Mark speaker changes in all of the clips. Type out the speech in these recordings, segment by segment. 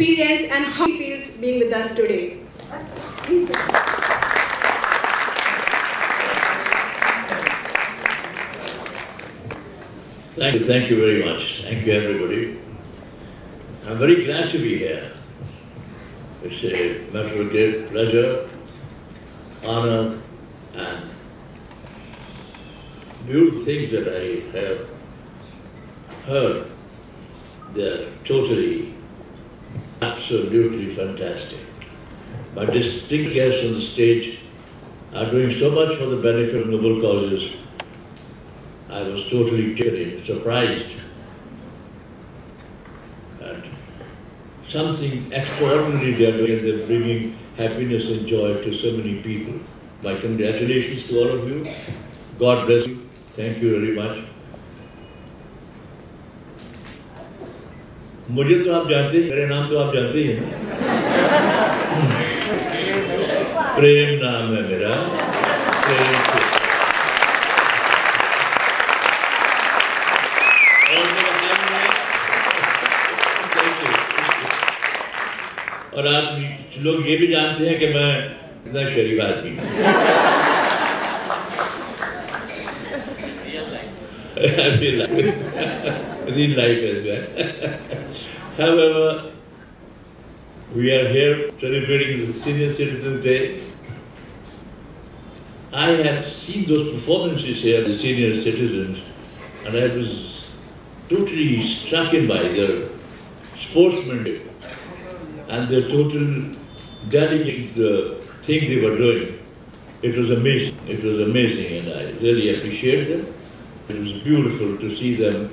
Speaker 1: experience and how he feels being with us today.
Speaker 2: Thank you, thank you very much. Thank you, everybody. I'm very glad to be here. It's a matter of great pleasure, honor, and beautiful things that I have heard. They're totally, absolutely fantastic. My distinct guests on the stage are doing so much for the benefit of noble causes. I was totally taken, surprised. And something extraordinary they are doing, they're bringing happiness and joy to so many people. My congratulations to all of you. God bless you. Thank you very much. मुझे तो आप जानते ही, मेरे नाम तो आप जानते ही हैं प्रेम नाम है मेरा। प्रेम और आप लोग ये भी जानते हैं कि मैं इतना शरीफ आदमी हूँ। real life, as well. However, we are here celebrating the Senior Citizens Day. I have seen those performances here, the senior citizens, and I was totally struck in by their sportsmanship and their total dedication to the uh, thing they were doing. It was amazing. It was amazing, and I really appreciate them. It was beautiful to see them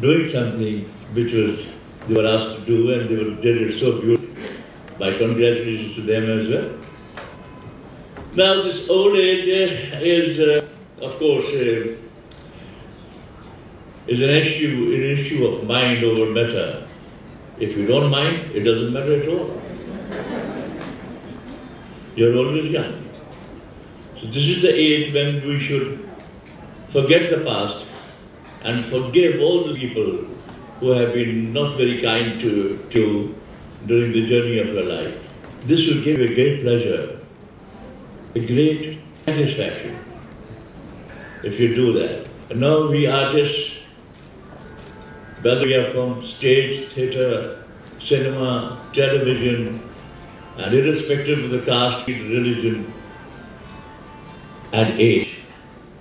Speaker 2: doing something which was they were asked to do, and they were, did it so beautifully. My congratulations to them as well. Now, this old age uh, is, uh, of course, uh, is an issue, an issue of mind over matter. If you don't mind, it doesn't matter at all. You're always young. So this is the age when we should forget the past and forgive all the people who have been not very kind to you during the journey of your life. This will give a great pleasure, a great satisfaction if you do that. And now we artists, whether we are from stage, theatre, cinema, television, and irrespective of the caste, religion, and age,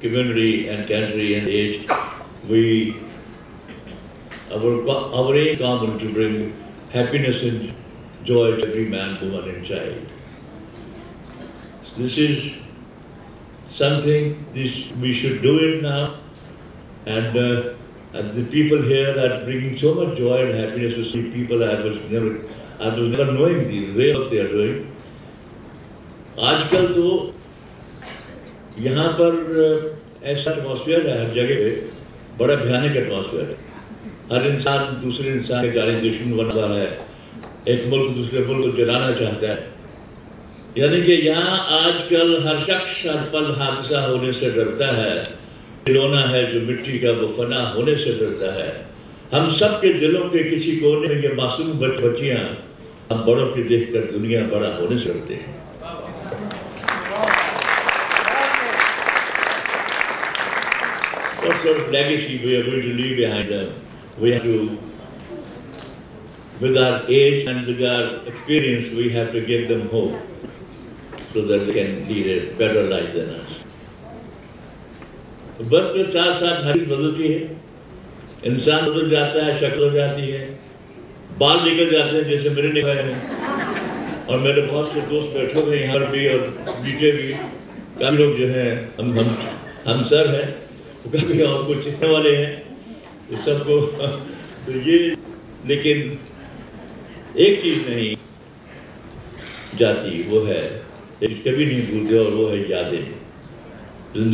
Speaker 2: community and country and age, we our, our aim common to bring happiness and joy to every man, woman, and child. This is something this we should do it now, and, uh, and the people here are bringing so much joy and happiness to see people I was never I was never knowing the way what they are doing. आजकल तो यहाँ पर ऐसा atmosphere है हर जगह पे बड़ा भयानक एटमोसफियर है। हर इंसान दूसरे इंसान के गाली दुश्मन बन रहा है। एक मुल्क दूसरे मुल्क को जलाना चाहता है। यानी कि यहाँ आजकल हर शख्स हर पल हादसा होने से डरता है। खिलौना है जो मिट्टी का, वो फना होने से डरता है। हम सब के दिलों के किसी कोने में ये मासूम बच बच्चियाँ, हम बड़ों की देखकर दुनिया बड़ा होने से डरते हैं। Sort of legacy we are going to leave behind them? We have to, with our age and with our experience, we have to give them hope so that they can lead a better life than us. वक्त के साथ साथ हर चीज़ बदलती है इंसान बदल जाता है शक्ल हो जाती है बाल निकल जाते हैं जैसे मेरे निकले हैं और मेरे बहुत से दोस्त बैठे हुए यहाँ भी और नीचे भी कई लोग जो हैं हम हम हम सर हैं कभी हमको चिन्हने वाले हैं। तो सबको तो ये, लेकिन एक चीज़ नहीं जाती, वो है कभी नहीं भूलते और वो है यादें।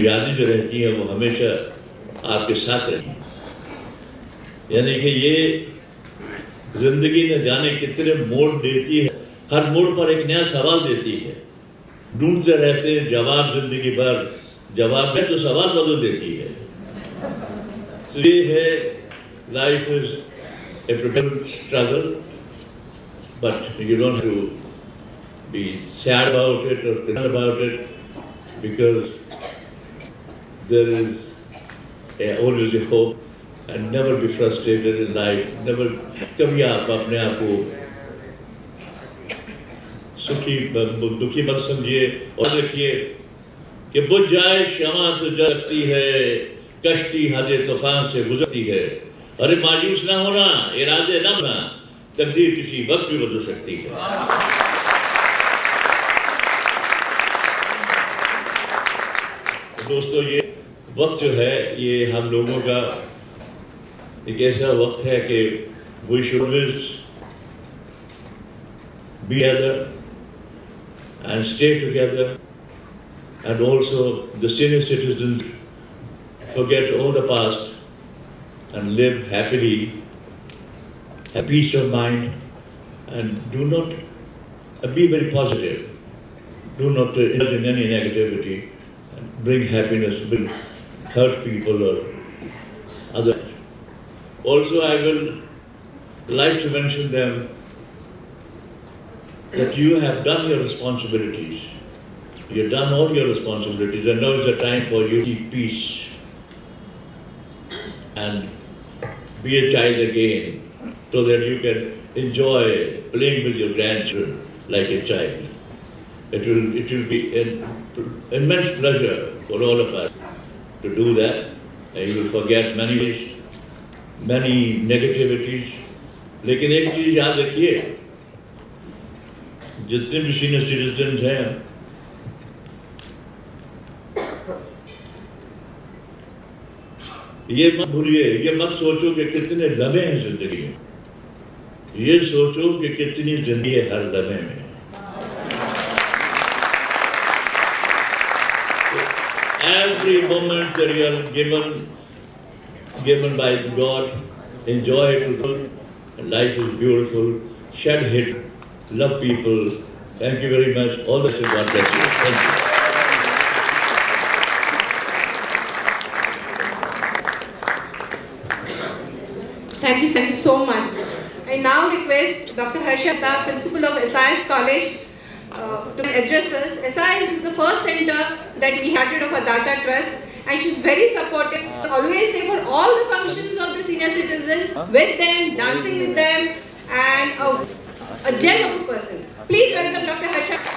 Speaker 2: यादें जो रहती हैं, वो हमेशा आपके साथ रहती यानी कि ये ज़िंदगी न जाने कितने मोड़ देती है। हर मोड़ पर एक नया सवाल देती है। ढूंढते रहते हैं जवाब ज़िंदगी भर। जवाब में तो सवाल बदल देती है। तो ये है life is a struggle but you don't to be sad about it और about it because there is a hope and never be frustrated in life never कभी आप अपने आप को सुखी, दुखी मत समझिए और देखिए कि बुझ जाए क्षमा तो जलती है कश्ती हदे तूफ़ान से गुजरती है। अरे मायूस ना होना, इरादे ना होना, तकदीर किसी वक्त भी बदल सकती है। दोस्तों, ये वक्त जो है, ये हम लोगों का एक ऐसा वक्त है कि should always be together and stay together and also the senior citizens forget all the past and live happily, have peace of mind and do not uh, be very positive. Do not uh, indulge in any negativity. Bring happiness, bring hurt people or others. Also, I will like to mention them that you have done your responsibilities. You've done all your responsibilities, and now is the time for you to keep peace and be a child again so that you can enjoy playing with your grandchildren like a child. It will, it will be an immense pleasure for all of us to do that. And you will forget many, many negativities. लेकिन एक चीज याद रखिए जितने भी senior citizen हैं ये मत भूलिए ये मत सोचो कि कितने लम्हे हैं ज़िंदगी में ये सोचो कि कितनी ज़िंदगी है हर लम्हे में every moment that you are given given by God enjoy it life is beautiful shed hate love people thank you very much all the best God bless you thank you
Speaker 1: Thank you, so much. I now request Dr. Harshata, Principal of SIS College, uh, to address us. SIS is the first center that we started of Adhanta Trust and she's very supportive, always there for all the functions of the senior citizens, with them, dancing with them and a, a gem of a person. Please welcome Dr. Harsha.